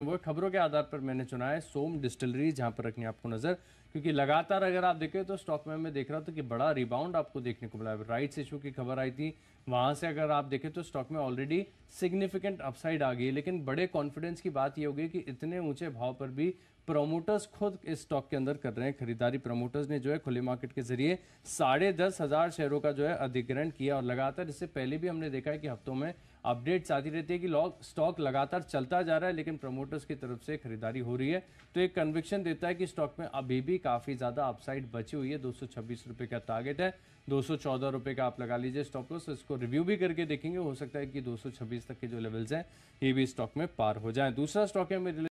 वो खबरों के आधार पर मैंने चुना है, सोम डिस्टिलरी, जहाँ पर रखनी है आपको नज़र। क्योंकि लगातार अगर आप देखें तो स्टॉक में मैं देख रहा था कि बड़ा रिबाउंड आपको देखने को मिला है। राइट्स इशू की खबर आई थी, वहाँ से अगर आप देखें तो स्टॉक में ऑलरेडी सिग्निफिकेंट अपसाइड आ गई लेकिन बड़े कॉन्फिडेंस की बात ये होगी कि इतने ऊँचे भाव पर भी प्रोमोटर्स खुद इस स्टॉक के अंदर कर रहे हैं। खरीदारी प्रमोटर्स ने जो है खुले मार्केट के ज़रिए साढ़े दस हज़ार शेयरों का जो है अधिग्रहण किया और लगातार इससे पहले भी हमने देखा है कि हफ्तों में अपडेट्स आती रहती है कि स्टॉक लगातार चलता जा रहा है, लेकिन प्रमोटर्स की तरफ़ से खरीदारी हो रही है। तो एक कन्विक्शन देता है कि स्टॉक में अभी भी काफ़ी ज़्यादा अपसाइड बची हुई है। दो सौ छब्बीस रुपए का टारगेट है। दो सौ चौदह रुपए का आप लगा लीजिए स्टॉक लॉस इसको रिव्यू भी करके देखेंगे। हो सकता है कि 226 तक के जो लेवल्स हैं, ये भी स्टॉक में पार हो जाए। दूसरा स्टॉक है मेरे